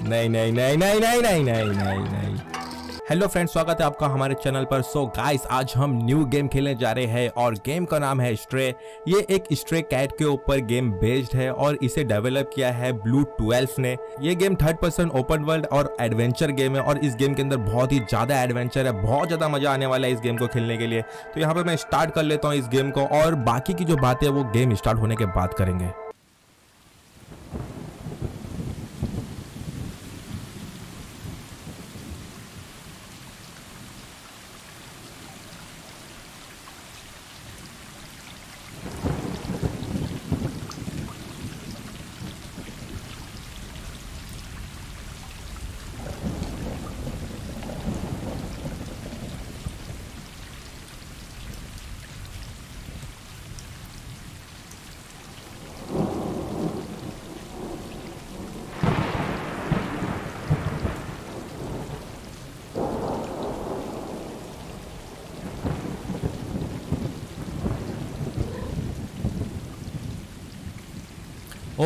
नहीं नहीं नहीं नहीं नहीं नहीं नहीं नहीं नहीं हेलो फ्रेंड्स स्वागत है आपका हमारे चैनल पर। सो so, गाइस आज हम न्यू गेम खेलने जा रहे हैं और गेम का नाम है स्ट्रे ये एक स्ट्रे कैट के ऊपर गेम बेस्ड है और इसे डेवलप किया है ब्लू ट्वेल्व ने। ये game third person open world और एडवेंचर गेम है और इस गेम के अंदर बहुत ही ज़्यादा एडवेंचर है बहुत ज़्यादा मज़ा आने वाला है इस गेम को खेलने के लिए। तो यहाँ पर मैं स्टार्ट कर लेता हूँ इस गेम को और बाकी की जो बातें वो गेम स्टार्ट होने के बाद करेंगे।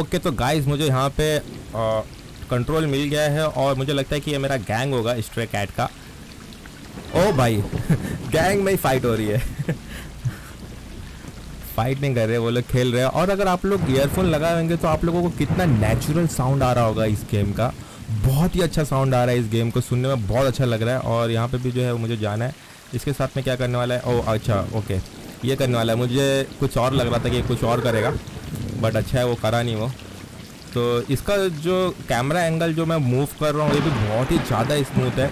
ओके तो गाइस मुझे यहाँ पे कंट्रोल मिल गया है और मुझे लगता है कि ये मेरा गैंग होगा स्ट्रे कैट का। ओ भाई गैंग में ही फाइट हो रही है। फाइट नहीं कर रहे, वो लोग खेल रहे हैं। और अगर आप लोग ईयरफोन लगाएँगे तो आप लोगों को कितना नेचुरल साउंड आ रहा होगा इस गेम का। बहुत ही अच्छा साउंड आ रहा है इस गेम को, सुनने में बहुत अच्छा लग रहा है। और यहाँ पे भी जो है मुझे जाना है। इसके साथ में क्या करने वाला है? ओ अच्छा ओके, ये करने वाला है। मुझे कुछ और लग रहा था कि कुछ और करेगा। बट अच्छा है, वो करा नहीं वो। तो इसका जो कैमरा एंगल जो मैं मूव कर रहा हूँ, ये भी बहुत ही ज़्यादा स्मूथ है।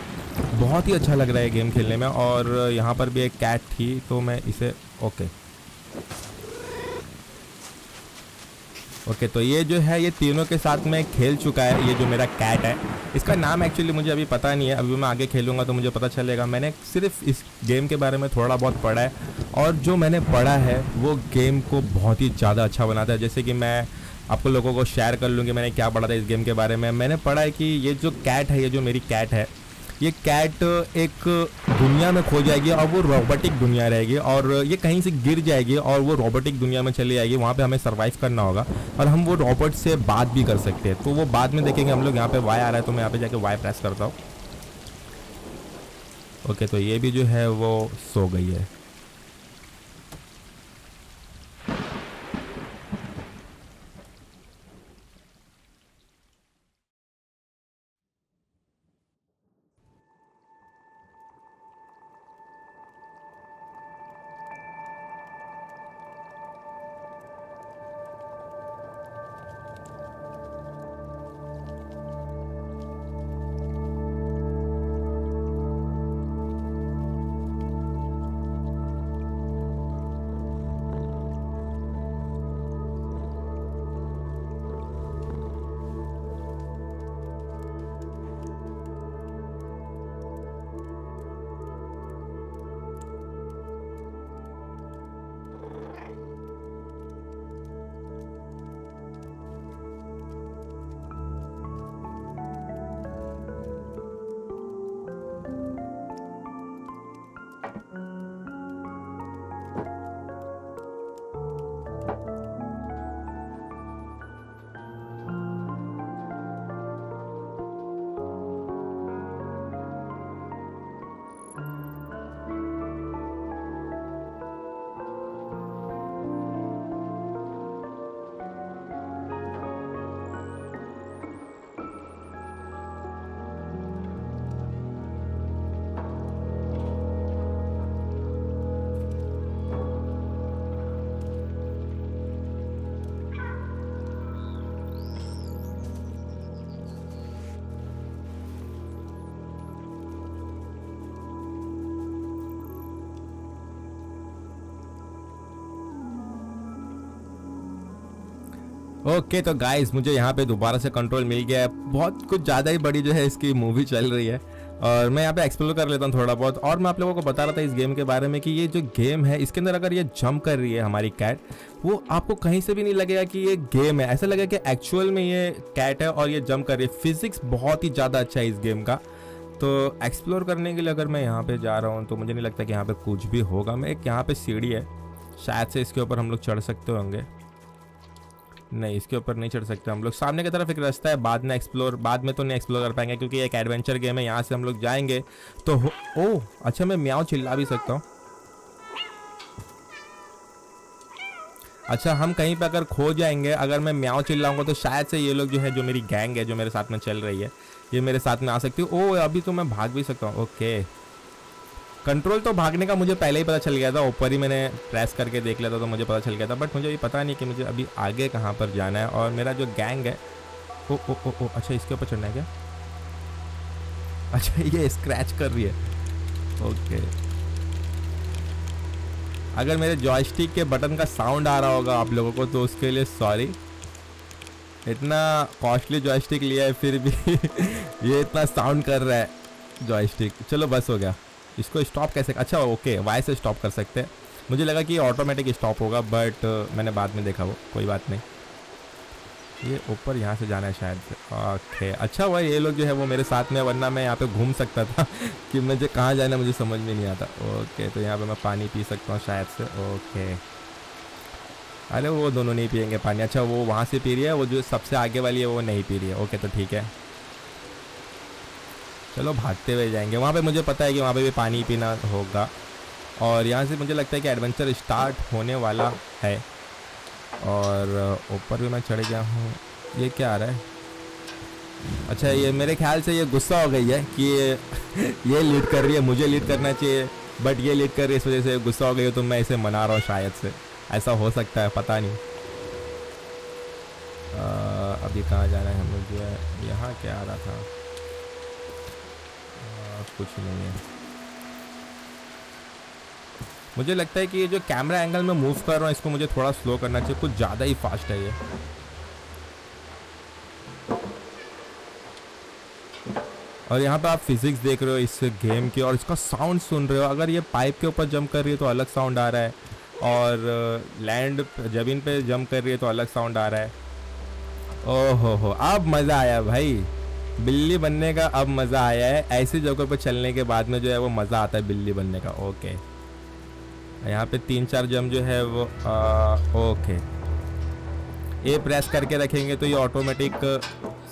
बहुत ही अच्छा लग रहा है गेम खेलने में और यहाँ पर भी एक कैट थी तो मैं इसे ओके ओके तो ये जो है, ये तीनों के साथ में खेल चुका है, ये जो मेरा कैट है। इसका नाम एक्चुअली मुझे अभी पता नहीं है, अभी मैं आगे खेलूँगा तो मुझे पता चलेगा। मैंने सिर्फ़ इस गेम के बारे में थोड़ा बहुत पढ़ा है और जो मैंने पढ़ा है, वो गेम को बहुत ही ज़्यादा अच्छा बनाता है। जैसे कि मैं आपको लोगों को शेयर कर लूँगी मैंने क्या पढ़ा था इस गेम के बारे में। मैंने पढ़ा है कि ये जो कैट है, ये जो मेरी कैट है ये कैट एक दुनिया में खो जाएगी और वो रोबोटिक दुनिया रहेगी और ये कहीं से गिर जाएगी और वो रोबोटिक दुनिया में चली जाएगी वहाँ पे हमें सर्वाइव करना होगा और हम वो रोबोट से बात भी कर सकते हैं। तो वो बाद में देखेंगे हम लोग यहाँ पे वाई आ रहा है तो मैं यहाँ पे जाके वाई प्रेस करता हूँ। ओके तो ये भी जो है वो सो गई है। ओके okay, तो गाइस मुझे यहाँ पे दोबारा से कंट्रोल मिल गया है। बहुत कुछ ज़्यादा ही बड़ी जो है इसकी मूवी चल रही है। और मैं यहाँ पे एक्सप्लोर कर लेता हूँ थोड़ा बहुत। और मैं आप लोगों को बता रहा था इस गेम के बारे में कि ये जो गेम है इसके अंदर अगर ये जंप कर रही है हमारी कैट वो आपको कहीं से भी नहीं लगेगा कि ये गेम है। ऐसा लगेगा कि एक्चुअल में ये कैट है और ये जंप कर रही है। फिजिक्स बहुत ही ज़्यादा अच्छा है इस गेम का। तो एक्सप्लोर करने के लिए अगर मैं यहाँ पे जा रहा हूँ तो मुझे नहीं लगता कि यहाँ पे कुछ भी होगा। मैं एक यहाँ पे सीढ़ी है। शायद से इसके ऊपर हम लोग चढ़ सकते होंगे। नहीं, इसके ऊपर नहीं चढ़ सकते हम लोग। सामने की तरफ़ एक रास्ता है, बाद में एक्सप्लोर बाद में तो नहीं एक्सप्लोर कर पाएँगे क्योंकि एक एडवेंचर गेम है, यहाँ से हम लोग जाएँगे। तो ओ अच्छा मैं म्याओ चिल्ला भी सकता हूँ। अच्छा हम कहीं पे अगर खो जाएँगे, अगर मैं म्याओ चिल्लाऊँगा तो शायद से ये लोग जो है, जो मेरी गैंग है, जो मेरे साथ में चल रही है, ये मेरे साथ में आ सकती है। ओ, अभी तो मैं भाग भी सकता हूँ। ओके। कंट्रोल तो भागने का मुझे पहले ही पता चल गया था, ऊपर ही मैंने प्रेस करके देख लिया था तो मुझे पता चल गया था बट मुझे ये पता नहीं कि मुझे अभी आगे कहाँ पर जाना है और मेरा जो गैंग है, ओ ओ ओ ओ अच्छा इसके ऊपर चढ़ना है क्या? अच्छा ये स्क्रैच कर रही है। ओके अगर मेरे जॉयस्टिक के बटन का साउंड आ रहा होगा आप लोगों को तो उसके लिए सॉरी इतना कॉस्टली जॉयस्टिक लिया है, फिर भी ये इतना साउंड कर रहा है जॉयस्टिक चलो, बस हो गया। इसको स्टॉप कैसे अच्छा ओके वाई से स्टॉप कर सकते हैं। मुझे लगा कि ऑटोमेटिक स्टॉप होगा बट uh, मैंने बाद में देखा वो कोई बात नहीं। ये ऊपर यहाँ से जाना है शायद। ओके अच्छा हुआ ये लोग जो है वो मेरे साथ में वरना मैं यहाँ पे घूम सकता था। कि मुझे कहाँ जाना मुझे समझ में नहीं आता। ओके तो यहाँ पे मैं पानी पी सकता हूँ शायद से। ओके अरे वो दोनों नहीं पियेंगे पानी। अच्छा वो वहाँ से पी रही है वो जो सबसे आगे वाली है वो नहीं पी रही है। ओके तो ठीक है। चलो भागते हुए जाएँगे। वहाँ पे मुझे पता है कि वहाँ पे भी पानी पीना होगा। और यहाँ से मुझे लगता है कि एडवेंचर स्टार्ट होने वाला है। और ऊपर भी मैं चढ़ गया हूँ। ये क्या आ रहा है? अच्छा ये मेरे ख्याल से ये गुस्सा हो गई है कि ये लीड कर रही है मुझे लीड करना चाहिए। बट ये लीड कर रही है इस वजह से गुस्सा हो गई है तो मैं इसे मना रहा हूँ शायद से। ऐसा हो सकता है पता नहीं। आ, अभी कहाँ जाना है मुझे? यहाँ क्या आ रहा था? कुछ नहीं है। मुझे लगता है कि ये जो कैमरा एंगल में मूव कर रहा हूँ, इसको मुझे थोड़ा स्लो करना चाहिए। कुछ ज़्यादा ही फास्ट है ये। और यहाँ पे आप फिजिक्स देख रहे हो इस गेम की, और इसका साउंड सुन रहे हो। अगर ये पाइप के ऊपर जंप कर रही है तो अलग साउंड आ रहा है। और लैंड ज़मीन पे जंप कर रही है तो अलग साउंड आ रहा है। ओहो हो, अब मज़ा आया भाई। बिल्ली बनने का अब मज़ा आया है। ऐसी जगह पर चलने के बाद में जो है वो मज़ा आता है बिल्ली बनने का। ओके यहाँ पे तीन चार जम जो है वो आ, ओके ये प्रेस करके रखेंगे तो ये ऑटोमेटिक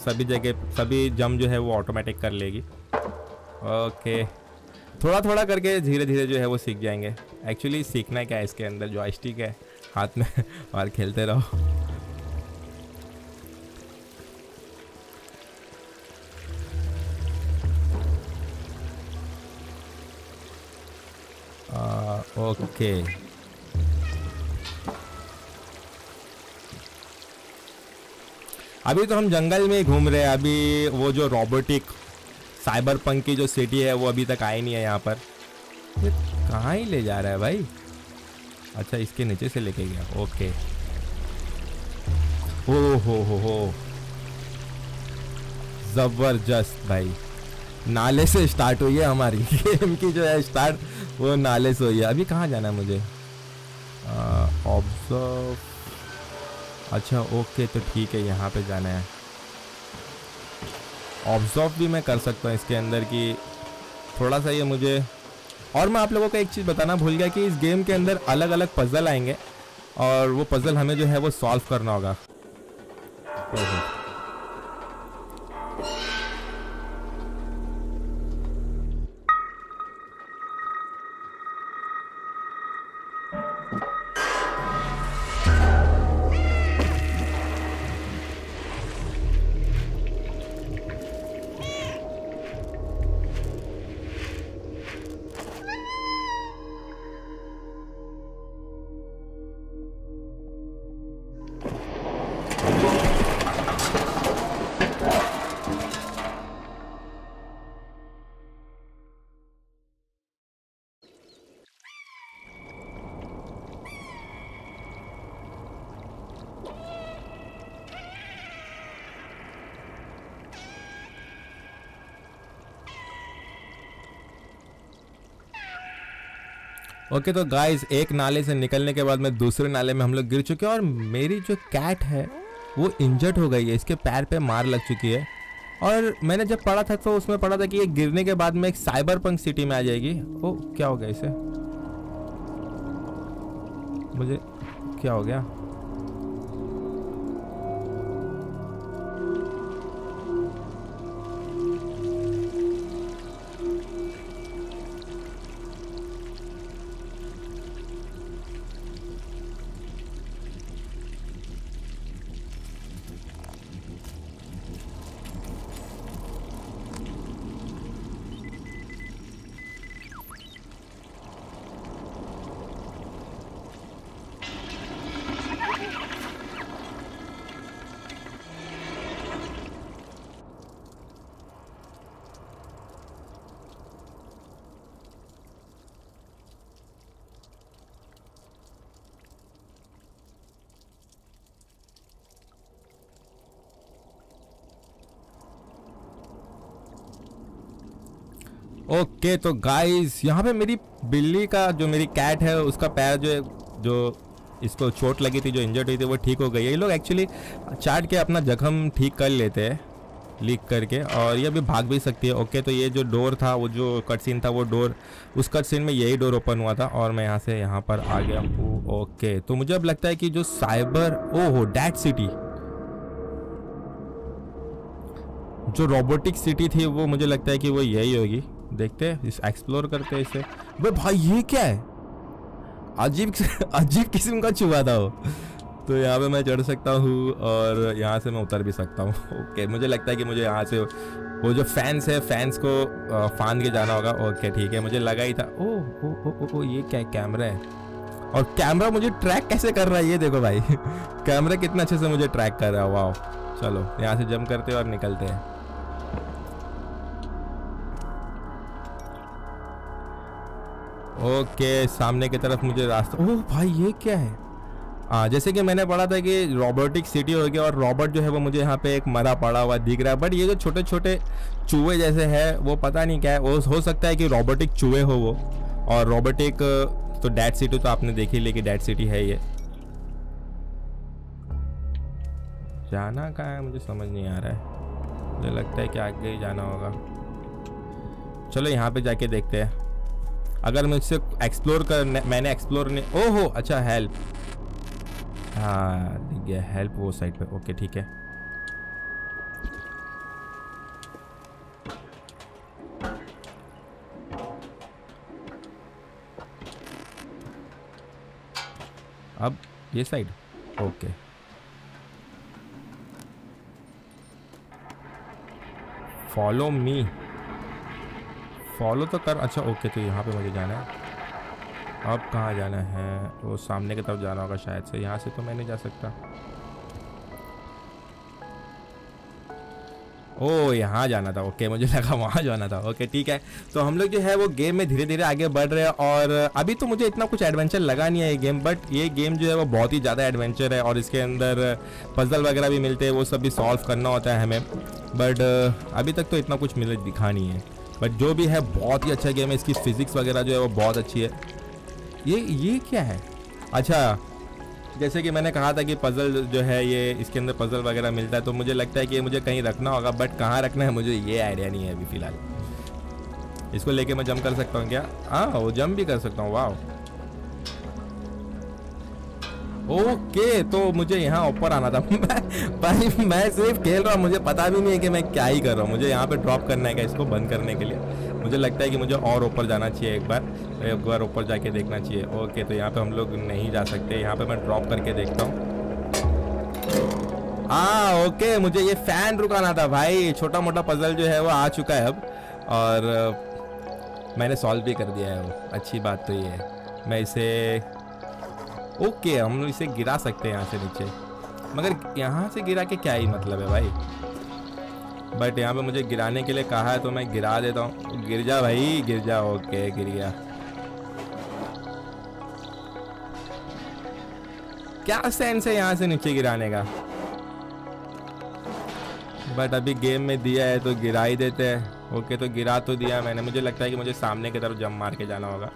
सभी जगह सभी जम जो है वो ऑटोमेटिक कर लेगी। ओके थोड़ा थोड़ा करके धीरे धीरे जो है वो सीख जाएँगे। एक्चुअली सीखना क्या है इसके अंदर? जो है। हाथ में और खेलते रहो। ओके अभी तो हम जंगल में ही घूम रहे हैं। अभी वो जो रोबोटिक साइबर पंक की जो सिटी है, वो अभी तक आई नहीं है यहाँ पर। ये कहाँ ही ले जा रहा है भाई? अच्छा इसके नीचे से लेके गया। ओके ओ हो हो हो। ज़बरदस्त भाई। नाले से स्टार्ट हुई है हमारी। गेम की जो है स्टार्ट वो नाले से हुई है। अभी कहाँ जाना है मुझे? ऑब्ज़र्व अच्छा ओके तो ठीक है, यहाँ पे जाना है। ऑब्ज़र्व भी मैं कर सकता हूँ इसके अंदर कि थोड़ा सा ये मुझे और मैं आप लोगों को एक चीज़ बताना भूल गया कि इस गेम के अंदर अलग अलग पज़ल आएँगे और वो पज़ल हमें जो है वो सॉल्व करना होगा। ओके तो गाइस एक नाले से निकलने के बाद मैं दूसरे नाले में हम लोग गिर चुके हैं और मेरी जो कैट है, वो इंजर्ड हो गई है। इसके पैर पे मार लग चुकी है। और मैंने जब पढ़ा था तो उसमें पढ़ा था कि ये गिरने के बाद में एक साइबर पंक सिटी में आ जाएगी। ओ, क्या हो गया इसे? मुझे, क्या हो गया? ओके तो गाइस यहाँ पे मेरी बिल्ली का जो मेरी कैट है, उसका पैर जो जो इसको चोट लगी थी, जो इंजर्ड हुई थी, वो ठीक हो गई है। ये लोग एक्चुअली चाट के अपना जख्म ठीक कर लेते हैं लीक करके, और ये अभी भाग भी सकती है। ओके तो ये जो डोर था, वो जो कट सीन था, वो डोर उस कट सीन में यही डोर ओपन हुआ था, और मैं यहाँ से यहाँ पर आ गया हूँ। ओके तो मुझे अब लगता है कि जो साइबर ओ हो डैट सिटी जो रोबोटिक सिटी थी, वो मुझे लगता है कि वो यही होगी। देखते हैं इस एक्सप्लोर करते हैं इसे। भाई भाई ये क्या है? अजीब अजीब किस्म का चूहा था वो। तो यहाँ पे मैं चढ़ सकता हूँ और यहाँ से मैं उतर भी सकता हूँ। ओके मुझे लगता है कि मुझे यहाँ से वो जो फैंस है फैंस को फान के जाना होगा। ओके ठीक है मुझे लगा ही था ओ ओ ओ ओ, ओ ये क्या कैमरा है? और कैमरा मुझे ट्रैक कैसे कर रहा है ये देखो भाई। कैमरा कितना अच्छे से मुझे ट्रैक कर रहा है वाह चलो यहाँ से जम करते हैं और निकलते हैं। ओके, सामने की तरफ़ मुझे रास्ता ओह भाई, ये क्या है? हाँ जैसे कि मैंने पढ़ा था कि रोबोटिक सिटी हो गया और रॉबोट जो है वो मुझे यहाँ पे एक मरा पड़ा हुआ दिख रहा है। बट ये जो छोटे छोटे चूहे जैसे है, वो पता नहीं क्या है। वो हो सकता है कि रोबोटिक चूहे हो वो। और रोबोटिक तो डैट सिटी तो आपने देखी ली कि डैट सिटी है ये। जाना कहाँ है? मुझे समझ नहीं आ रहा है। मुझे लगता है कि आगे ही जाना होगा। चलो यहाँ पे जाके देखते हैं। अगर मुझसे एक्सप्लोर कर, मैंने एक्सप्लोर नहीं ओहो अच्छा हेल्प हाँ गया हेल्प वो साइड पे। ओके ठीक है। अब ये side okay follow me follow तो कर। अच्छा ओके तो यहाँ पे मुझे जाना है। अब कहाँ जाना है? वो सामने की तरफ़ जाना होगा शायद से। यहाँ से तो मैं नहीं जा सकता। ओ यहाँ जाना था। ओके मुझे लगा वहाँ जाना था। ओके ठीक है। तो हम लोग जो है वो गेम में धीरे धीरे आगे बढ़ रहे हैं और अभी तो मुझे इतना कुछ एडवेंचर लगा नहीं है ये गेम बट ये गेम जो है वो बहुत ही ज़्यादा एडवेंचर है और इसके अंदर पजल वगैरह भी मिलते हैं, वो सब भी सॉल्व करना होता है हमें। बट अभी तक तो इतना कुछ मिले दिखा नहीं है। बट जो भी है, बहुत ही अच्छा गेम है। इसकी फिजिक्स वगैरह जो है, वो बहुत अच्छी है। ये ये क्या है? अच्छा जैसे कि मैंने कहा था कि पज़ल जो है, ये इसके अंदर पज़ल वगैरह मिलता है तो मुझे लगता है कि मुझे कहीं रखना होगा बट कहाँ रखना है, मुझे ये आइडिया नहीं है अभी फ़िलहाल। इसको लेके मैं जम कर सकता हूँ क्या? हाँ वो जम भी कर सकता हूँ वाह ओके तो मुझे यहाँ ऊपर आना था। भाई, मैं सिर्फ़ खेल रहा हूँ, मुझे पता भी नहीं है कि मैं क्या ही कर रहा हूँ। मुझे यहाँ पे ड्रॉप करना है इसको बंद करने के लिए? मुझे लगता है कि मुझे और ऊपर जाना चाहिए एक बार एक बार ऊपर जाके देखना चाहिए। ओके तो यहाँ पे हम लोग नहीं जा सकते। यहाँ पे मैं ड्रॉप करके देखता हूँ। हाँ ओके, मुझे ये फ़ैन रुकाना था भाई। छोटा मोटा पजल जो है वो आ चुका है अब। और, मैंने सॉल्व भी कर दिया है वो। अच्छी बात तो ये है। मैं इसे ओके, हम इसे गिरा सकते हैं यहाँ से नीचे। मगर यहाँ से गिरा के क्या ही मतलब है भाई? बट यहाँ पे मुझे गिराने के लिए कहा है तो मैं गिरा देता हूँ। गिर जा भाई, गिर जा। ओके, गिर गया। क्या सेंस है यहाँ से नीचे गिराने का? बट अभी गेम में दिया है तो गिरा ही देते हैं। ओके तो गिरा तो दिया मैंने। मुझे लगता है कि मुझे सामने की तरफ़ जम मार के जाना होगा।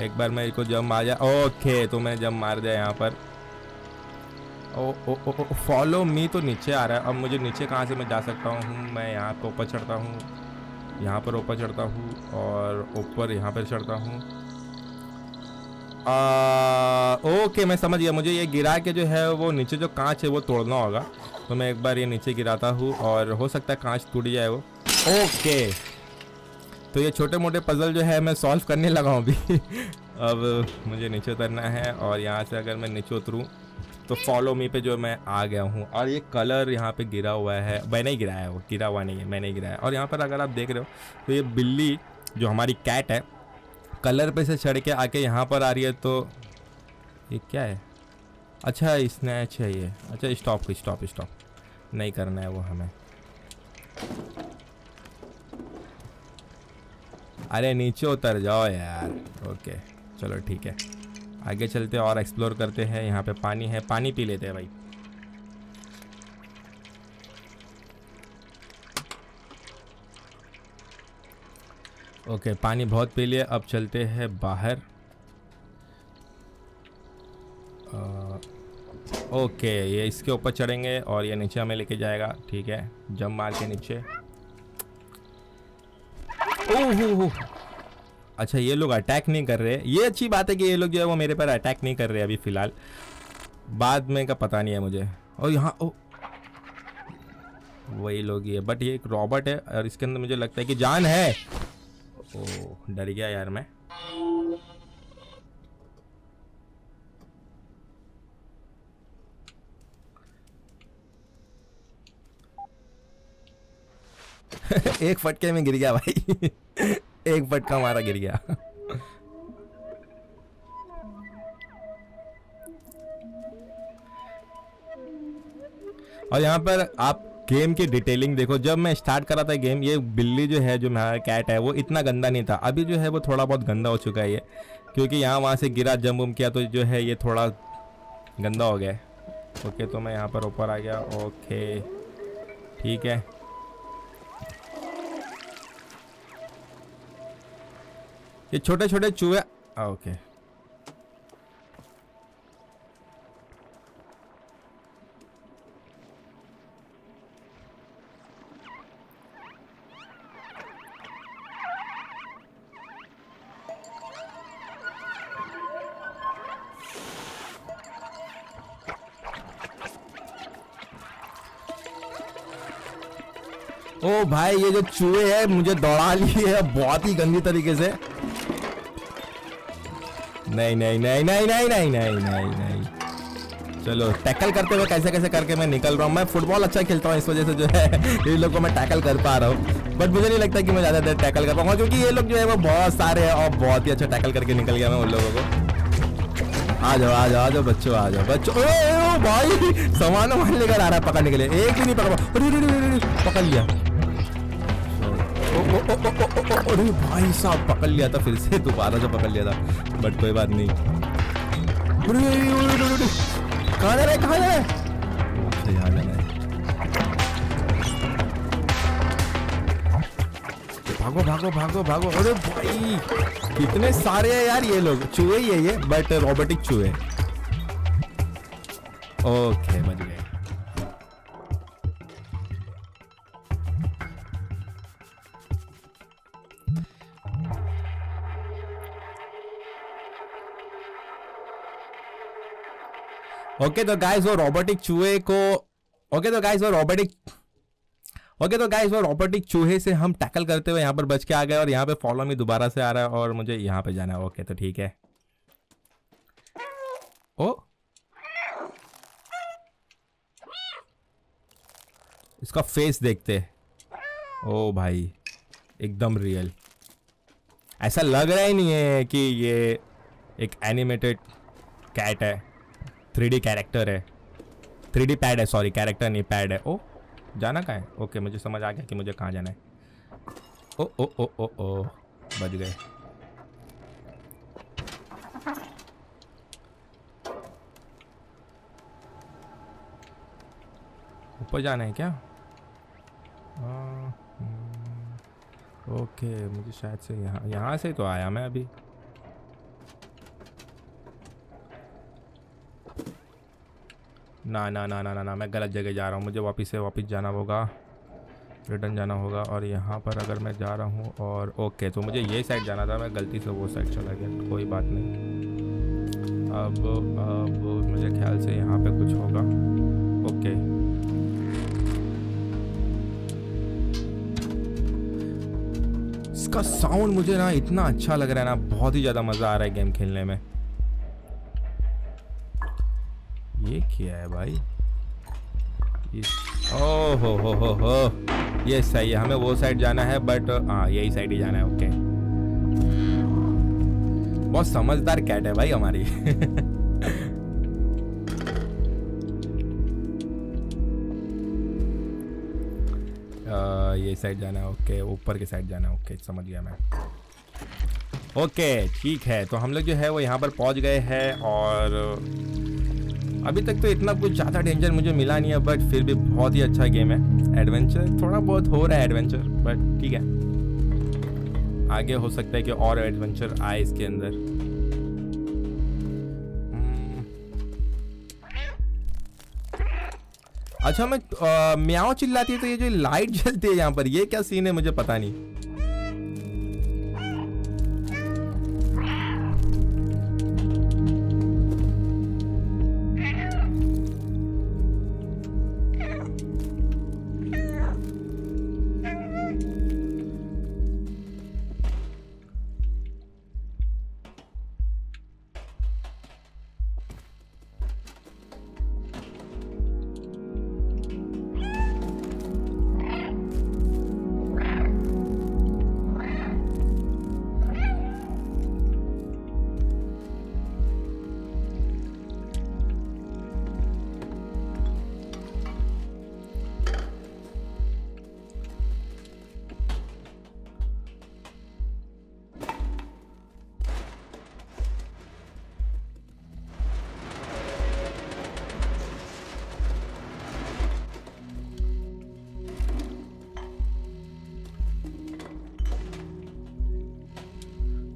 एक बार मेरे को जम आ जाए ओके तो मैं जम मार दिया यहाँ पर। ओ ओ ओ फॉलो मी तो नीचे आ रहा है। अब मुझे नीचे कहाँ से मैं जा सकता हूँ? मैं यहाँ पर ऊपर चढ़ता हूँ। यहाँ पर ऊपर चढ़ता हूँ और ऊपर यहाँ पर चढ़ता हूँ। ओके, मैं समझ गया। मुझे ये गिरा के जो है वो नीचे जो कांच है वो तोड़ना होगा। तो मैं एक बार ये नीचे गिराता हूँ और हो सकता है कांच टूट जाए वो। ओके। तो ये छोटे मोटे पजल जो है मैं सॉल्व करने लगा हूँ अभी। अब मुझे नीचे उतरना है और यहाँ से अगर मैं नीचे उतरूँ तो फॉलो मी पे जो मैं आ गया हूँ। और ये कलर यहाँ पे गिरा हुआ है। मैंने ही गिराया है वो, गिरा हुआ नहीं है मैंने ही गिराया। और यहाँ पर अगर आप देख रहे हो तो ये बिल्ली जो हमारी कैट है कलर पे से चढ़ के आके यहाँ पर आ रही है तो ये क्या है? अच्छा स्नैच है ये। अच्छा स्टॉप स्टॉप स्टॉप नहीं करना है वो हमें। अरे नीचे उतर जाओ यार। ओके चलो ठीक है। आगे चलते और एक्सप्लोर करते हैं। यहाँ पे पानी है। पानी पी लेते हैं भाई। ओके पानी बहुत पी लिया अब चलते हैं बाहर। आ, ओके ये इसके ऊपर चढ़ेंगे और ये नीचे हमें लेके जाएगा। ठीक है जम मार के नीचे। अच्छा ये लोग अटैक नहीं कर रहे। ये अच्छी बात है कि ये लोग जो है वो मेरे पर अटैक नहीं कर रहे अभी फ़िलहाल। बाद में का पता नहीं है मुझे। और यहाँ, ओ। वही लोग ही है बट ये एक रॉबर्ट है और इसके अंदर मुझे लगता है कि जान है। ओ डर गया यार मैं। एक फटके में गिर गया भाई। एक फटका मारा गिर गया। और यहाँ पर आप गेम की डिटेलिंग देखो, जब मैं स्टार्ट करा था गेम ये बिल्ली जो है, जो मेरा कैट है, वो इतना गंदा नहीं था। अभी जो है, वो थोड़ा बहुत गंदा हो चुका है ये। क्योंकि यहाँ वहाँ से गिरा जम उम किया तो जो है, ये थोड़ा गंदा हो गया ओके तो मैं यहाँ पर ऊपर आ गया। ओके ठीक है। ये छोटे छोटे चूहे ओके। ओ भाई, ये जो चूहे है, मुझे दौड़ा लिए है, बहुत ही गंदी तरीके से। नहीं नहीं नहीं नहीं नहीं नहीं नहीं नहीं नहीं चलो टैकल करते हुए कैसे कैसे करके मैं निकल रहा हूँ। मैं फुटबॉल अच्छा खेलता हूँ इस वजह से जो है ये लोग को मैं टैकल कर पा रहा हूँ। बट मुझे नहीं लगता कि मैं ज़्यादा देर टैकल कर पाऊँगा क्योंकि ये लोग जो है वो बहुत सारे हैं और बहुत ही अच्छा टैकल करके निकल गया मैं उन लोगों को। आ जाओ आ जाओ आ जाओ बच्चों आ जाओ बच्चों। ओ, ओ भाई सामान वामान लेकर आ रहा है पकड़ने के लिए। एक ही नहीं पकड़। पकड़ लिया। अरे भाई साहब पकड़ लिया था फिर से दोबारा से पकड़ लिया था। बट कोई बात नहीं। कहाँ जा रहे कहाँ जा रहे अच्छा यहाँ जाना है। भागो भागो भागो भागो। अरे भाई कितने सारे हैं यार ये लोग। चूहे ही है ये बट रोबोटिक चूहे। ओके गए। ओके तो गाइस वो रोबोटिक चूहे को ओके तो गाइस वो रोबोटिक ओके तो गाइस वो रोबोटिक चूहे से हम टैकल करते हुए यहाँ पर बच के आ गए और यहाँ पे फॉलो मी दोबारा से आ रहा है और मुझे यहाँ पे जाना है। ओके तो ठीक है। ओ इसका फेस देखते। ओ भाई। एकदम रियल ऐसा लग रहा ही नहीं है कि ये एक एनिमेटेड कैट है। थ्री डी कैरेक्टर है। थ्री डी पैड है सॉरी कैरेक्टर नहीं पैड है। ओ जाना कहाँ है? ओके मुझे समझ आ गया कि मुझे कहाँ जाना है। ओ ओ ओ ओ ओ बच गए। ऊपर जाना है क्या? आ, हम्म, ओके मुझे शायद से यहाँ यहाँ से तो आया मैं अभी। ना ना ना ना ना ना, मैं गलत जगह जा रहा हूँ। मुझे वापस से वापस जाना होगा। रिटर्न जाना होगा और यहाँ पर अगर मैं जा रहा हूँ और ओके तो मुझे ये साइड जाना था, मैं गलती से वो साइड चला गया। कोई बात नहीं। अब अब मुझे ख्याल से यहाँ पे कुछ होगा। ओके। इसका साउंड मुझे ना इतना अच्छा लग रहा है ना, बहुत ही ज़्यादा मज़ा आ रहा है गेम खेलने में। क्या है भाई। ओ हो हो हो हो। ये सही है, हमें वो साइड जाना है बट हाँ यही साइड ही जाना है ओके बहुत समझदार कैट है भाई हमारी। ये साइड जाना है ओके ऊपर के साइड जाना है ओके समझ गया मैं। ओके ठीक है तो हम लोग जो है वो यहाँ पर पहुँच गए हैं और अभी तक तो इतना कुछ ज़्यादा डेंजर मुझे मिला नहीं है बट फिर भी बहुत ही अच्छा गेम है। एडवेंचर थोड़ा बहुत हो रहा है एडवेंचर बट ठीक है। आगे हो सकता है कि और एडवेंचर आए इसके अंदर। हम्म। अच्छा मैं म्याओ चिल्लाती है तो ये जो लाइट जलती है यहाँ पर, ये क्या सीन है मुझे पता नहीं।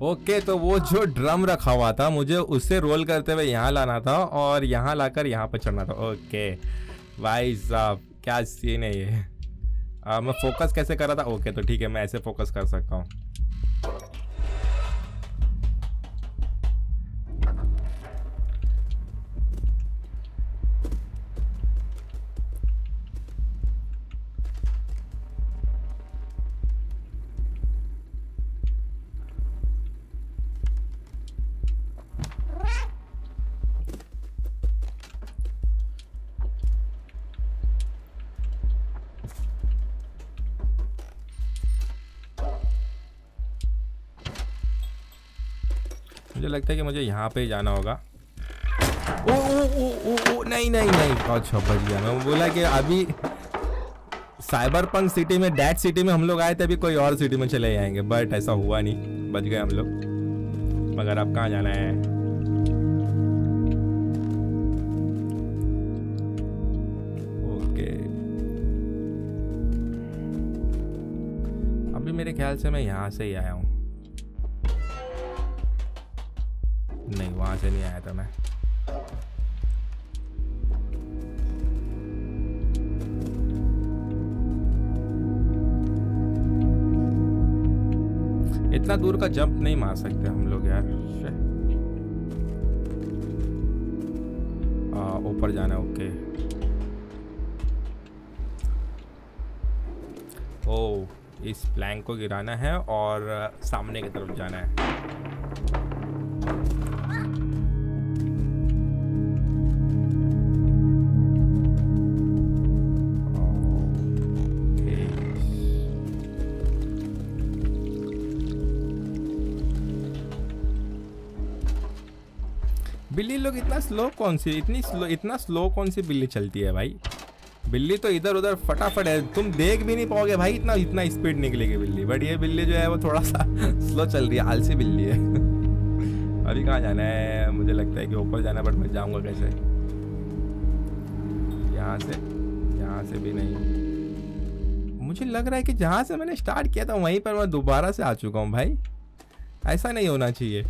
ओके तो वो जो ड्रम रखा हुआ था मुझे उससे रोल करते हुए यहाँ लाना था और यहाँ लाकर यहाँ पर चढ़ना था। ओके भाई साहब क्या सीन है ये? आ, मैं फोकस कैसे कर रहा था? ओके तो ठीक है मैं ऐसे फोकस कर सकता हूँ। मुझे लगता है कि मुझे यहाँ पे जाना होगा। ओ ओ ओ ओ ओ, नहीं नहीं नहीं। अच्छा बच गया। मैं बोला कि अभी साइबर पंक सिटी में, डैट सिटी में हम लोग आए थे, अभी कोई और सिटी में चले जाएँगे। बट ऐसा हुआ नहीं। बच गए हम लोग। मगर अब कहाँ जाना है? मेरे ख्याल से मैं यहाँ से ही आया हूँ। वहाँ से नहीं आया था मैं इतना दूर का जंप नहीं मार सकते हम लोग यार। ऊपर जाना ओके ओ, इस प्लैंक को गिराना है और सामने की तरफ़ जाना है। बिल्ली लोग इतना स्लो कौन सी, इतनी स्लो इतना स्लो कौन सी बिल्ली चलती है भाई? बिल्ली तो इधर उधर फटाफट है, तुम देख भी नहीं पाओगे भाई इतना इतना स्पीड निकलेगी बिल्ली। बट ये बिल्ली जो है, वो थोड़ा सा स्लो चल रही है, आलसी बिल्ली है। अभी कहाँ जाना है? मुझे लगता है कि ऊपर जाना बट मैं जाऊँगा कैसे? यहाँ से यहाँ से भी नहीं। मुझे लग रहा है कि जहाँ से मैंने स्टार्ट किया था, वहीं पर मैं दोबारा से आ चुका हूँ भाई। ऐसा नहीं होना चाहिए।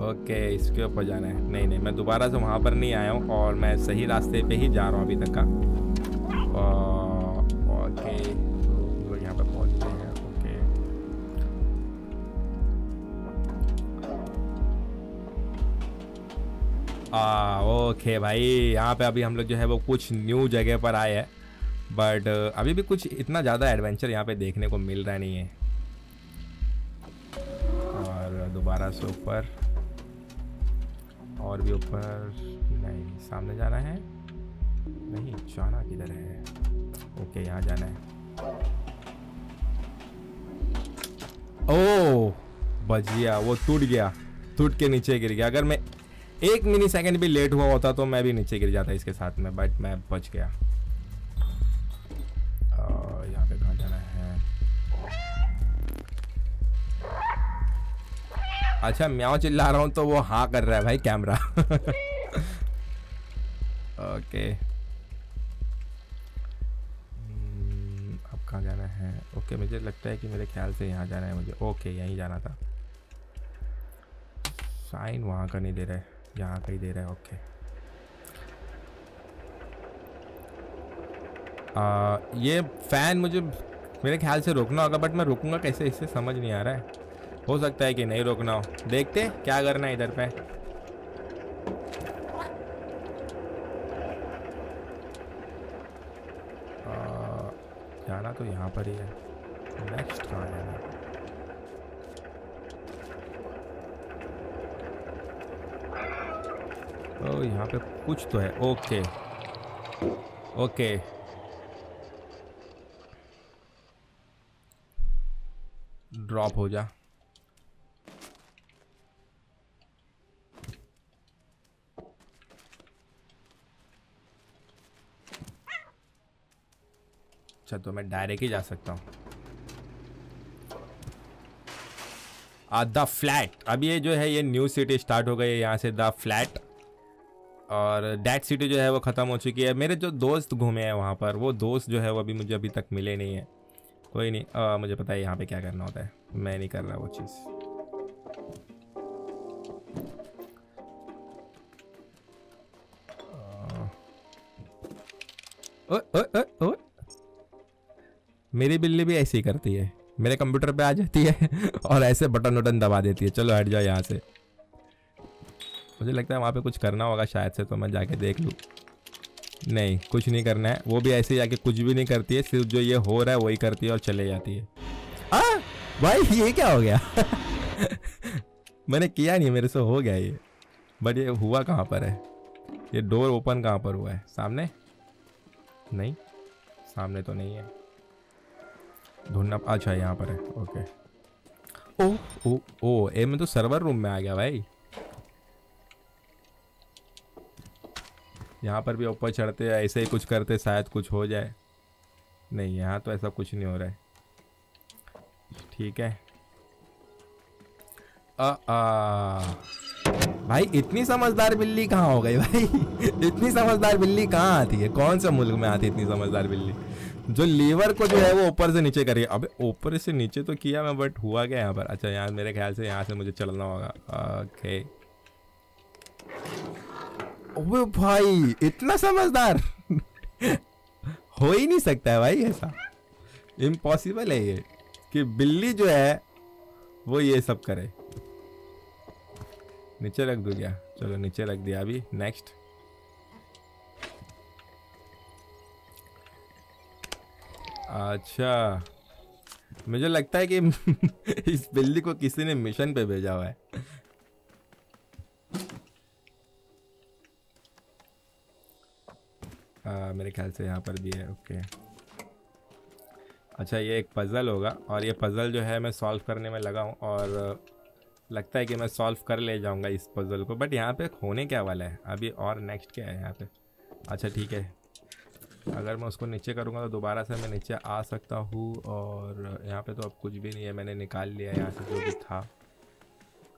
ओके, इसके ऊपर जाना है। नहीं नहीं, मैं दोबारा से वहाँ पर नहीं आया हूँ और मैं सही रास्ते पे ही जा रहा हूँ अभी तक का। ओके तो यहाँ पर पहुँचते हैं। ओके। आ, ओके भाई, यहाँ पे अभी हम लोग जो है वो कुछ न्यू जगह पर आए हैं। बट अभी भी कुछ इतना ज़्यादा एडवेंचर यहाँ पे देखने को मिल रहा नहीं है। और दोबारा से ऊपर। और भी ऊपर नहीं, सामने जाना है। नहीं, जाना किधर है? ओके, यहाँ जाना है। ओ बच गया वो टूट गया। टूट के नीचे गिर गया। अगर मैं एक मिनी सेकेंड भी लेट हुआ होता तो मैं भी नीचे गिर जाता इसके साथ में बट मैं बच गया। अच्छा म्याओ चिल्ला रहा हूँ तो वो हाँ कर रहा है भाई कैमरा। ओके। hmm, अब कहाँ जाना है? ओके ओके मुझे लगता है कि मेरे ख्याल से यहाँ जाना है मुझे। ओके यहीं जाना था। साइन वहाँ का नहीं दे रहा है यहाँ का ही दे रहा है ओके। आ, ये फ़ैन मुझे मेरे ख्याल से रोकना होगा बट मैं रुकूँगा कैसे? इससे समझ नहीं आ रहा है। हो सकता है कि नहीं रोकना हो। देखते क्या करना है इधर पे। जाना तो यहाँ पर ही है। नेक्स्ट कहाँ जाना ओ, यहाँ पे कुछ तो है। ओके। ओके। ड्रॉप हो जा। अच्छा तो मैं डायरेक्ट ही जा सकता हूँ। The flat. अब ये जो है ये न्यू सिटी स्टार्ट हो गई है यहाँ से द फ्लैट। और डैट सिटी जो है वो ख़त्म हो चुकी है। मेरे जो दोस्त घूमे हैं वहाँ पर वो दोस्त जो है वो अभी मुझे अभी तक मिले नहीं है। कोई नहीं आ, मुझे पता है यहाँ पे क्या करना होता है। मैं नहीं कर रहा वो चीज़। मेरी बिल्ली भी ऐसी ही करती है। मेरे कंप्यूटर पे आ जाती है और ऐसे बटन वटन दबा देती है। चलो हट जाओ यहाँ से। मुझे लगता है वहाँ पे कुछ करना होगा शायद से तो मैं जाके देख लूँ। नहीं, कुछ नहीं करना है। वो भी ऐसे जाके कुछ भी नहीं करती है। सिर्फ़ जो ये हो रहा है, वही करती है और चले जाती है। आ, भाई, ये क्या हो गया? मैंने किया नहीं, मेरे से हो गया ये। बट ये हुआ कहाँ पर है? ये डोर ओपन कहाँ पर हुआ है? सामने? नहीं, सामने तो नहीं है। ढूंढना अच्छा यहाँ पर है ओके। ओ ओ ओ ए मैं तो सर्वर रूम में आ गया भाई। यहाँ पर भी ऊपर चढ़ते ऐसे ही कुछ करते शायद कुछ हो जाए। नहीं यहाँ तो ऐसा कुछ नहीं हो रहा है। ठीक है। आ, आ, भाई इतनी समझदार बिल्ली कहाँ हो गई भाई? इतनी समझदार बिल्ली कहाँ आती है? कौन से मुल्क में आती है इतनी समझदार बिल्ली? जो लीवर को जो है वो ऊपर से नीचे करिए। अबे, ऊपर से नीचे तो किया मैं बट हुआ क्या यहाँ पर? अच्छा यहाँ मेरे ख्याल से यहाँ से मुझे चलना होगा। ओके ओए भाई, इतना समझदार? हो ही नहीं सकता है भाई ऐसा। इम्पॉसिबल है ये, कि बिल्ली जो है वो ये सब करे। नीचे रख दो क्या? चलो, नीचे रख दिया अभी। नेक्स्ट अच्छा। मुझे लगता है कि इस बिल्ली को किसी ने मिशन पे भेजा हुआ है। आ, मेरे ख्याल से यहाँ पर भी है ओके। अच्छा ये एक पज़ल होगा और ये पज़ल जो है मैं सॉल्व करने में लगा हूँ और लगता है कि मैं सॉल्व कर ले जाऊँगा इस पज़ल को बट यहाँ पे होने क्या वाला है? अभी और नेक्स्ट क्या है यहाँ पे? अच्छा ठीक है। अगर मैं उसको नीचे करूँगा तो दोबारा से मैं नीचे आ सकता हूँ और यहाँ पे तो अब कुछ भी नहीं है मैंने निकाल लिया यहाँ से जो भी था।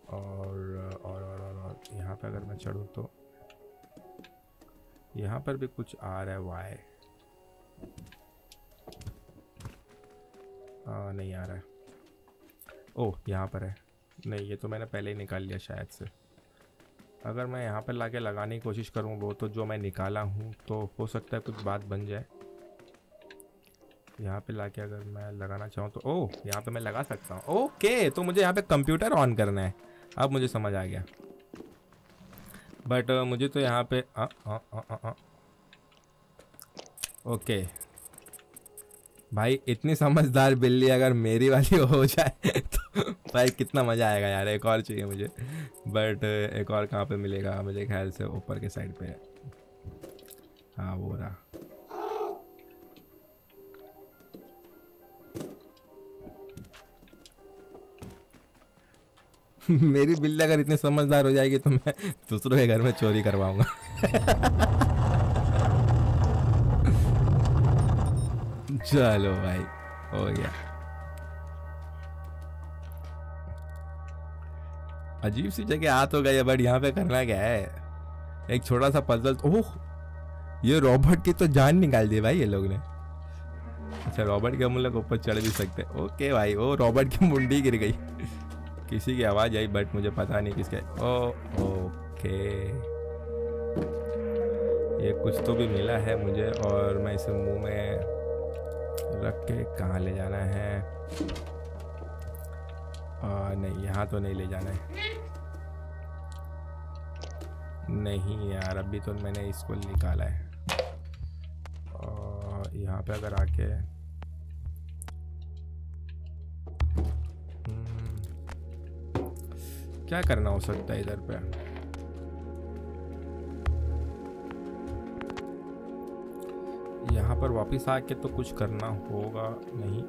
और और और और, और यहाँ पे अगर मैं चढ़ूँ तो यहाँ पर भी कुछ आ रहा है वाई आ, नहीं आ रहा है। ओह यहाँ पर है। नहीं ये तो मैंने पहले ही निकाल लिया शायद से। अगर मैं यहाँ पर लाके लगाने की कोशिश करूँ वो तो जो मैं निकाला हूँ तो हो सकता है कुछ बात बन जाए। यहाँ पे लाके अगर मैं लगाना चाहूँ तो ओह यहाँ पे मैं लगा सकता हूँ। ओके तो मुझे यहाँ पे कंप्यूटर ऑन करना है। अब मुझे समझ आ गया। बट uh, मुझे तो यहाँ पे आ, आ, आ, ओके। भाई इतनी समझदार बिल्ली अगर मेरी वाली हो जाए तो भाई कितना मज़ा आएगा यार एक और चाहिए मुझे। बट एक और कहाँ पे मिलेगा? मुझे ख्याल से ऊपर के साइड पे हाँ। वो रहा। मेरी बिल्ली अगर इतनी समझदार हो जाएगी तो मैं दूसरों के घर में चोरी करवाऊँगा। चलो भाई, हो गया। अजीब सी जगह आ तो गई बट यहाँ पे करना क्या है? एक छोटा सा पजल ओह! ये रॉबर्ट की तो जान निकाल दी भाई ये लोग ने। अच्छा रॉबर्ट के लोग ऊपर चढ़ भी सकते ओके भाई ओ रॉबर्ट की मुंडी गिर गई। किसी की आवाज़ आई बट मुझे पता नहीं किसके। ओ ओके। ये कुछ तो भी मिला है मुझे, और मैं इसे मुँह में रख के कहाँ ले जाना है? आ, नहीं यहाँ तो नहीं ले जाना है। नहीं यार अभी तो मैंने इसको निकाला है। यहाँ पे अगर आके हम्म, क्या करना हो सकता है इधर पे? यहाँ पर वापस आके तो कुछ करना होगा नहीं।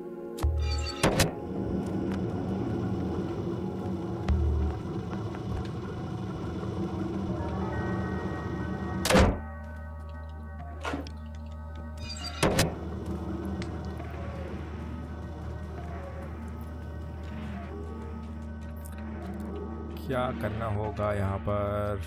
करना होगा यहाँ पर।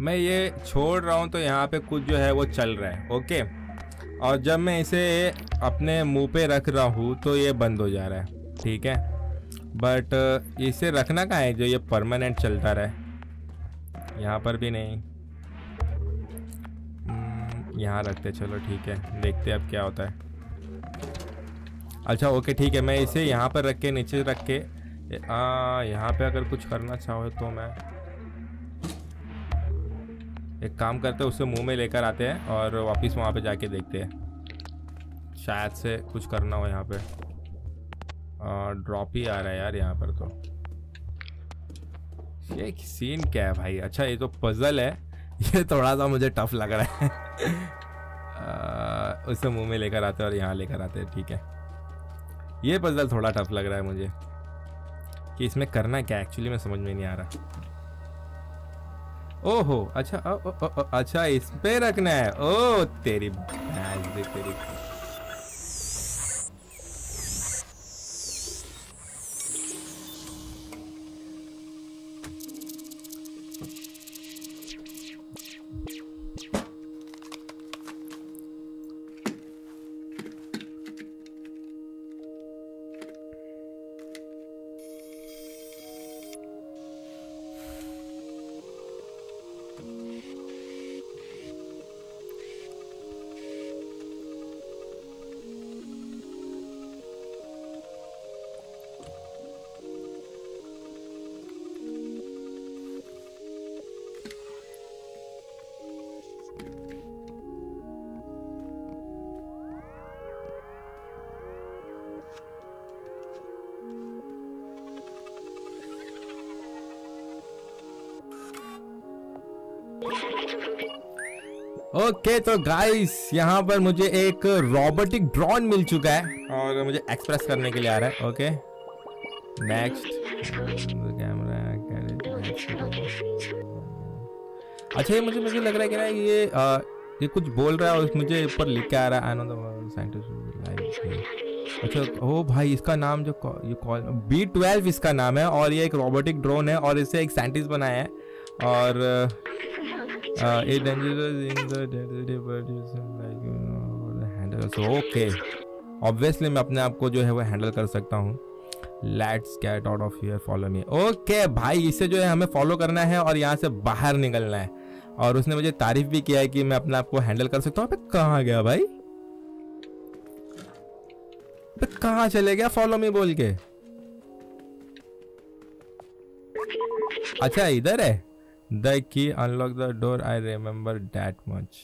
मैं ये छोड़ रहा हूँ तो यहाँ पे कुछ जो है वो चल रहा है, ओके? और जब मैं इसे अपने मुँह पे रख रहा हूँ तो ये बंद हो जा रहा है ठीक है? बट इसे रखना कहाँ है जो ये परमानेंट चलता रहे? यहाँ पर भी नहीं। हम्म, यहाँ रखते चलो ठीक है देखते अब क्या होता है। अच्छा ओके ठीक है मैं इसे यहाँ पर रख के नीचे रख के यहाँ पे अगर कुछ करना चाहो तो मैं एक काम करते हैं उसे मुँह में लेकर आते हैं और वापस वहाँ पे जाके देखते हैं। शायद से कुछ करना हो यहाँ पे। ड्रॉप ही आ रहा है यार यहाँ पर तो। ये सीन क्या है भाई? अच्छा ये तो पजल है। ये थोड़ा सा मुझे टफ लग रहा है। उसे मुँह में लेकर आते और यहाँ लेकर आते ठीक है। ये पजल थोड़ा टफ लग रहा है मुझे। कि इसमें करना क्या एक्चुअली में समझ में नहीं आ रहा। ओहो अच्छा ओ, ओ, ओ, अच्छा इस पे रखना है। ओ तेरी तेरी। ओके तो गाइस यहाँ पर मुझे एक रोबोटिक ड्रोन मिल चुका है और मुझे एक्सप्रेस करने के लिए आ रहा है ओके नेक्स्ट कैमरा अच्छा ये मुझे मुझे लग रहा है कि ना ये आ, ये कुछ बोल रहा है और मुझे ऊपर लिख के आ रहा है आई नो द साइंटिस्ट अच्छा ओ भाई इसका नाम जो ये कॉल बी ट्वेल्व इसका नाम है और ये एक रोबोटिक ड्रोन है और इसे एक साइंटिस्ट बनाया है और uh, it dangerous in the day but like you know handle. So okay. Obviously मैं अपने आप को जो है वो हैंडल कर सकता हूँ। Let's get out of here follow me okay भाई इसे जो है हमें फॉलो करना है और यहाँ से बाहर निकलना है। और उसने मुझे तारीफ़ भी किया है कि मैं अपने आप को हैंडल कर सकता हूँ। कहाँ गया भाई? कहाँ चले गया? फॉलो मी बोल के। अच्छा इधर है? The key unlock the door. I remember that much.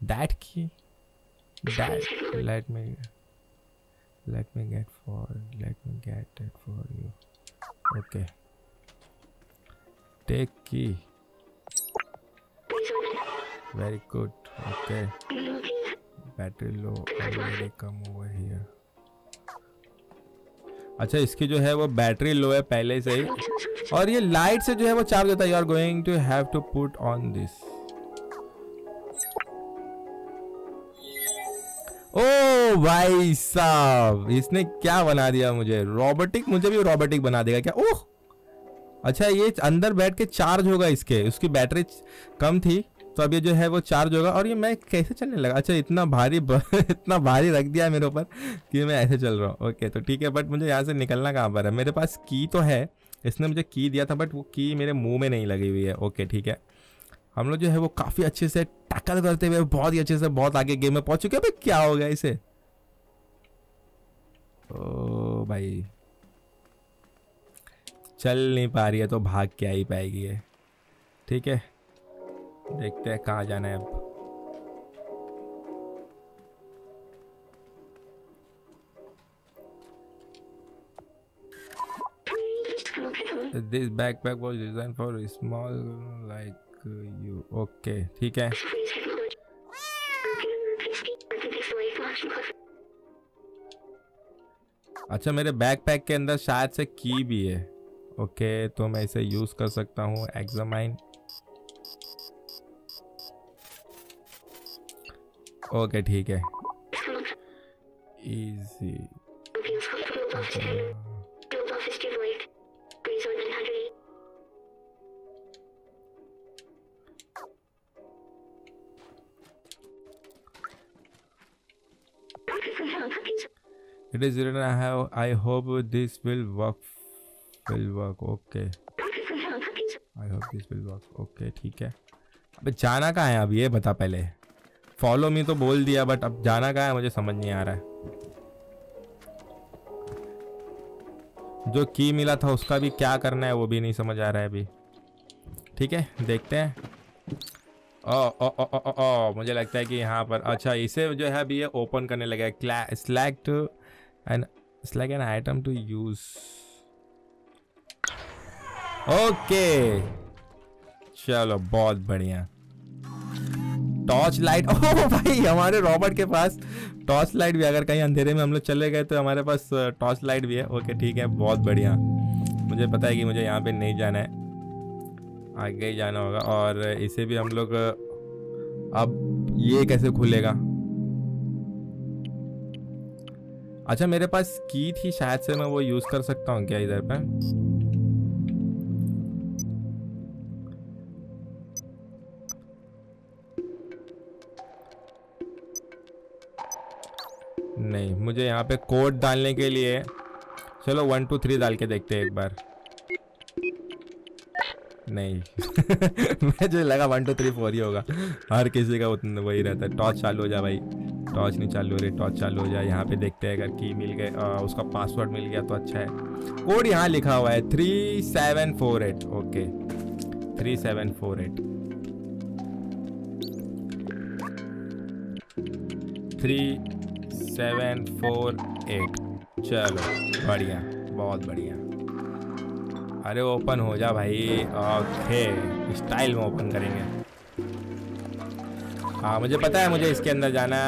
That key? That. Let me. Let me get for. Let me get it for you. Okay. Take key. Very good. Okay. Mm-hmm. Battery low. Already come over here. अच्छा इसकी जो है वो battery low है पहले से ही। और ये लाइट से जो है वो चार्ज होता है। You are going to have to put on this ओ, भाई साहब, इसने क्या बना दिया मुझे? रोबोटिक मुझे भी रोबोटिक बना देगा क्या? ओह! अच्छा ये अंदर बैठ के चार्ज होगा इसके। उसकी बैटरी कम थी। तो अब ये जो है वो चार्ज होगा और ये मैं कैसे चलने लगा? अच्छा इतना भारी इतना भारी रख दिया है मेरे ऊपर कि मैं ऐसे चल रहा हूँ। ओके तो ठीक है बट मुझे यहाँ से निकलना कहाँ पर है? मेरे पास की तो है, इसने मुझे की दिया था बट वो की मेरे मुँह में नहीं लगी हुई है। ओके, ठीक है। हम लोग जो है वो काफ़ी अच्छे से टक्कर करते हुए, बहुत ही अच्छे से बहुत आगे गेम में पहुँच चुके हैं भाई क्या हो गया इसे? ओ भाई, चल नहीं पा रही है तो भाग क्या ही पाएगी है ठीक है। देखते हैं कहाँ जाना है अब। Backpack was designed for a small like you. Okay, ठीक है। अच्छा मेरे बैकपैक के अंदर शायद से की भी है। ओके okay, तो मैं इसे यूज़ कर सकता हूँ एग्जामाइन ओके ठीक है easy It is written I have I hope this will work will work okay I hope this will work okay ठीक है अबे जाना कहाँ है अब ये बता पहले फॉलो मी तो बोल दिया बट अब जाना कहाँ है? मुझे समझ नहीं आ रहा है। जो की मिला था उसका भी क्या करना है वो भी नहीं समझ आ रहा है अभी। ठीक है देखते हैं। ओ ओ ओ ओ ओ, ओ मुझे लगता है कि यहाँ पर अच्छा इसे जो है अभी ये ओपन करने लगा select and an item to use okay चलो बहुत बढ़िया। टॉर्च लाइट ओह भाई, हमारे रॉबर्ट के पास टॉर्च लाइट भी अगर कहीं अंधेरे में हम लोग चले गए तो हमारे पास टॉर्च लाइट भी है। ओके ठीक है, बहुत बढ़िया। मुझे पता है कि मुझे यहाँ पे नहीं जाना है। आगे ही जाना होगा। और इसे भी हम लोग अब ये कैसे खुलेगा? अच्छा मेरे पास की थी शायद से, मैं वो यूज़ कर सकता हूँ क्या इधर पे? नहीं, मुझे यहाँ पे कोड डालने के लिए, चलो वन टू थ्री डाल के देखते हैं एक बार। नहीं। मुझे लगा वन टू थ्री फोर ही होगा। हर किसी का उतना वही रहता है। टॉर्च चालू हो जा भाई। टॉर्च नहीं चालू हो रही टॉर्च चालू हो जाए। यहाँ पे देखते हैं अगर की मिल गए उसका पासवर्ड मिल गया तो अच्छा है। कोड यहाँ लिखा हुआ है three seven four eight okay three seven four eight three seven four eight चलो, बढ़िया, बहुत बढ़िया। अरे ओपन हो जा भाई। ओके स्टाइल में ओपन करेंगे। हाँ मुझे पता है, मुझे इसके अंदर जाना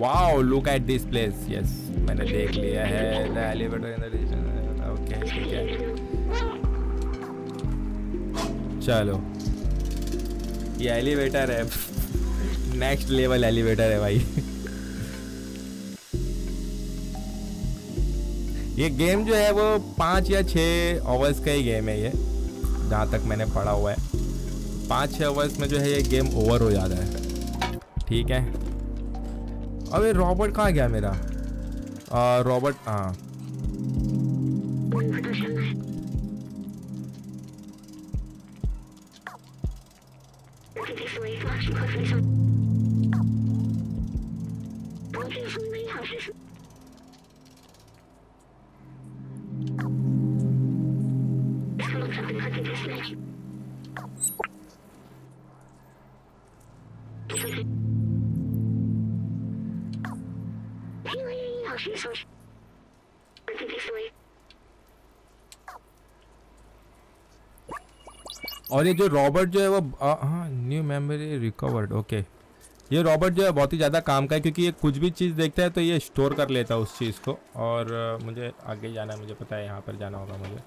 wow look at this place yes मैंने देख लिया है। एलिवेटर ओके ठीक है। चलो। ये एलिवेटर है। नेक्स्ट लेवल एलिवेटर है भाई। ये गेम जो है वो पाँच या छः ओवर्स का ही गेम है ये, जहाँ तक मैंने पढ़ा हुआ है। पाँच छः ओवर्स में जो है ये गेम ओवर हो जाता है। ठीक है? अबे रॉबर्ट कहाँ गया मेरा? रॉबर्ट हाँ। और ये जो रॉबर्ट जो है वो हाँ न्यू मेमोरी रिकवर्ड ओके ये रॉबर्ट जो है बहुत ही ज़्यादा काम का है क्योंकि ये कुछ भी चीज़ देखता है तो ये स्टोर कर लेता है उस चीज़ को और मुझे आगे जाना है, मुझे पता है यहाँ पर जाना होगा मुझे।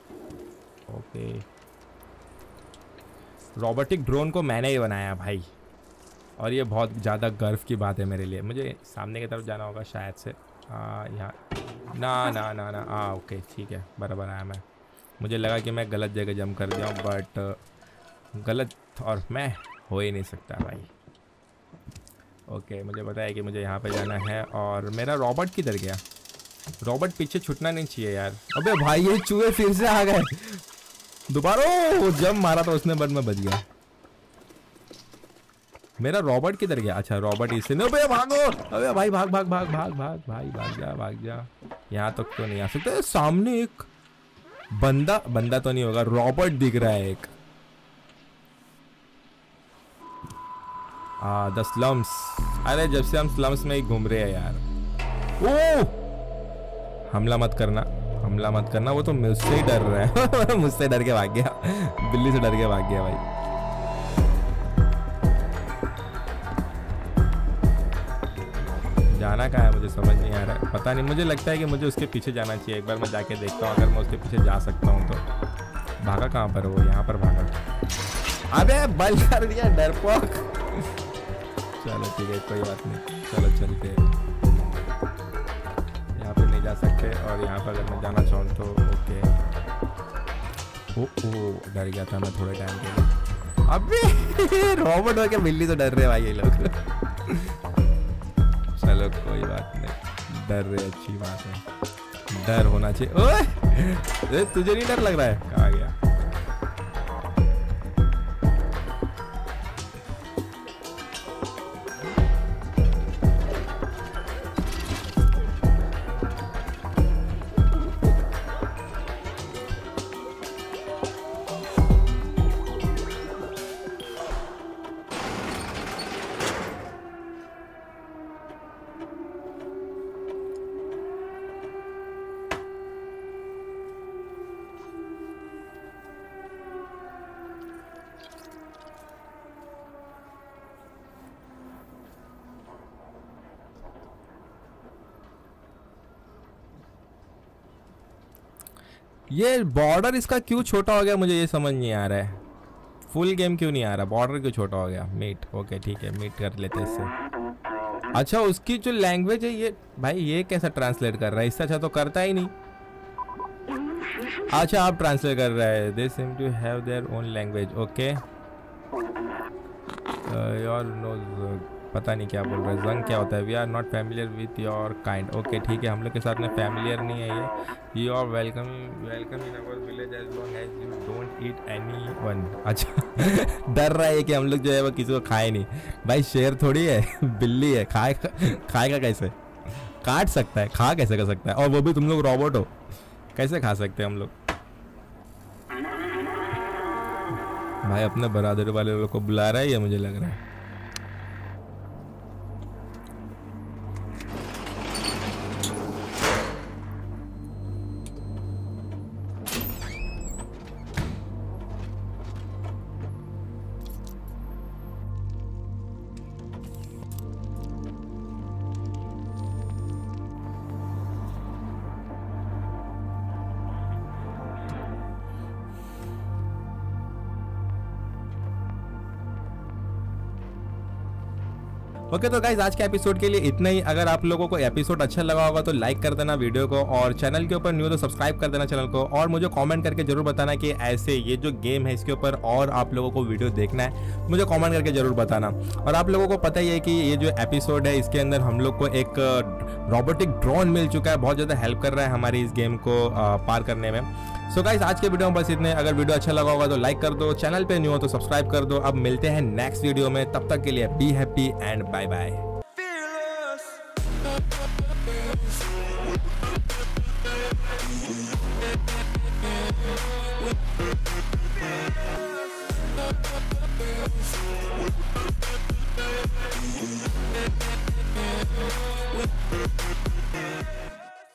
ओके रॉबोटिक ड्रोन को मैंने ही बनाया भाई। और ये बहुत ज़्यादा गर्व की बात है मेरे लिए। मुझे सामने की तरफ़ जाना होगा शायद से। यहाँ, ना ना ना ना हाँ ओके ठीक है, बराबर आया मैं। मुझे लगा कि मैं गलत जगह जम कर दिया बट गलत और मैं हो ही नहीं सकता भाई। ओके, मुझे है कि मुझे यहाँ पे जाना है और मेरा रॉबर्ट किधर गया? रॉबर्ट पीछे छुटना नहीं चाहिए यार। अबे भाई, ये चूहे फिर से आ गए। दोबारा जब मारा था उसने, बट मैं बच गया। मेरा रॉबर्ट किधर गया? अच्छा रॉबर्ट इसे अबे भागो! अबे भाई, भाग भाग भाग भाग भाग, भाई, भाग जा भाग जा। यहाँ तक तो नहीं आ सकते। सामने एक बंदा बंदा तो नहीं होगा, रॉबर्ट दिख रहा है एक। आ द स्लम्स अरे, जब से हम स्लम्स में ही घूम रहे हैं यार। ओ हमला मत करना, हमला मत करना, वो तो मुझसे ही डर रहा है। मुझसे डर के भाग गया। बिल्ली से डर के भाग गया भाई। जाना कहाँ है मुझे समझ नहीं आ रहा है। पता नहीं, मुझे लगता है कि मुझे उसके पीछे जाना चाहिए। एक बार मैं जाके देखता हूँ, अगर मैं उसके पीछे जा सकता हूँ तो। भागा कहाँ पर वो यहाँ पर भागा। अबे बल कर दिया, डरपोक। चलो ठीक है, कोई बात नहीं। चलो, चलते यहाँ पे नहीं जा सकते और यहाँ पर अगर मैं जाना चाहूँ तो ओके। ओ ओ, डर गया था मैं थोड़े टाइम के लिए। अबे रॉबर्ट हो के बिल्ली तो डर रहे भाई ये लोग। चलो, कोई बात नहीं। डर रहे अच्छी बात है। डर होना चाहिए। ओए तुझे नहीं डर लग रहा है? कहा गया? ये बॉर्डर इसका क्यों छोटा हो गया? मुझे ये समझ नहीं आ रहा है। फुल गेम क्यों नहीं आ रहा? बॉर्डर क्यों छोटा हो गया? मीट ओके ठीक है मीट कर लेते इससे। अच्छा उसकी जो लैंग्वेज है, ये भाई, ये कैसा ट्रांसलेट कर रहा है? इससे अच्छा तो करता ही नहीं। अच्छा आप ट्रांसलेट कर रहे हैं। They seem to have their own language okay your no पता नहीं क्या बोल रहे हैं। जंग क्या होता है? We are not familiar with your kind okay ठीक है, हम लोग के साथ में फैमिलियर नहीं है ये। You are welcome welcome in our village as long as you don't eat anyone अच्छा डर रहा है कि हम लोग जो है वो किसी को खाए नहीं। भाई, शेर थोड़ी है, बिल्ली है। खाए, खाएगा कैसे? काट सकता है, खा कैसे कर सकता है? और वो भी तुम लोग रॉबोट हो। कैसे खा सकते हैं हम लोग? भाई, अपने बरादरी वाले लोग को बुला रहा है या मुझे लग रहा है। ओके तो गाइज़ आज के एपिसोड के लिए इतना ही। अगर आप लोगों को एपिसोड अच्छा लगा होगा तो लाइक कर देना वीडियो को और चैनल के ऊपर न्यू तो सब्सक्राइब कर देना चैनल को। और मुझे कॉमेंट करके ज़रूर बताना कि ऐसे ये जो गेम है इसके ऊपर और आप लोगों को वीडियो देखना है, मुझे कॉमेंट करके ज़रूर बताना। और आप लोगों को पता ही है कि ये जो एपिसोड है, इसके अंदर हम लोग को एक रोबोटिक ड्रोन मिल चुका है, बहुत ज़्यादा हेल्प कर रहा है हमारी इस गेम को पार करने में। सो गाइस आज के वीडियो में बस इतने। अगर वीडियो अच्छा लगा होगा तो लाइक कर दो। चैनल पे न्यू हो तो सब्सक्राइब कर दो। अब मिलते हैं नेक्स्ट वीडियो में। तब तक के लिए be happy and bye bye